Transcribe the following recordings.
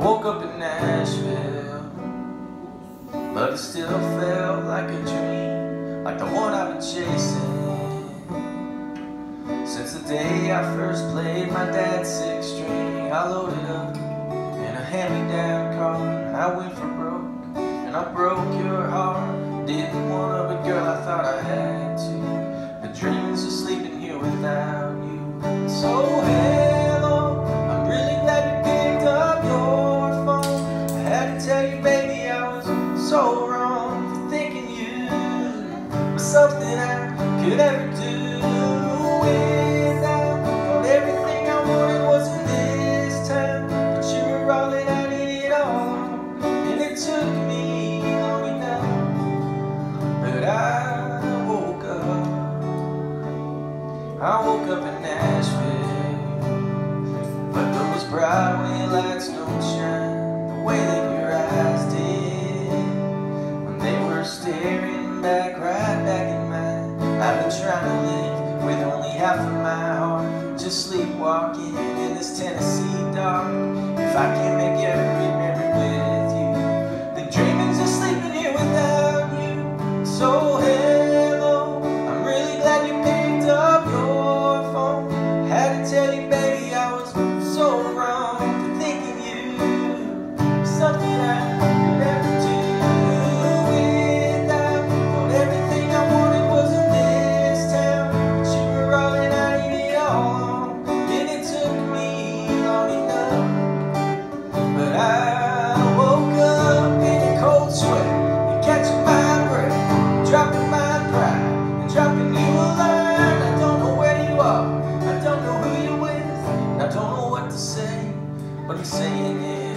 woke up in Nashville, but it still felt like a dream, like the one I've been chasing. Since the day I first played my dad's six string, I loaded up in a hand-me-down car. I went for broke, and I broke your heart. Didn't want to, but girl, I I was so wrong for thinking you was something I could ever do without. Thought everything I wanted was in this town, but you were all that I needed all, and it took me. But I woke up. I woke up in Nashville, but those Broadway lights don't shine I've been trying to live with only half of my heart, just sleepwalking in this Tennessee dark. If I can't make every but I'm saying it.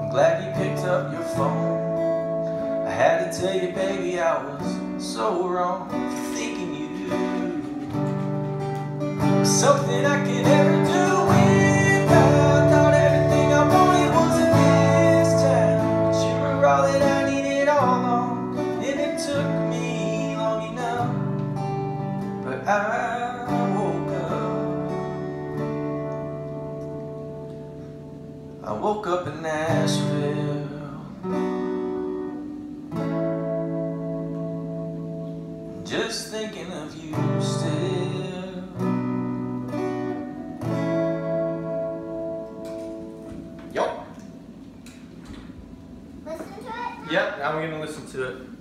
I'm glad you picked up your phone. I had to tell you, baby, I was so wrong thinking you something I could ever do without. Thought everything I wanted was a miss time. Sure, all that I needed all on. And it took me long enough. But I I woke up. I woke up in Nashville. Just thinking of you still. Yup. Listen to it. Yep, now we're gonna listen to it.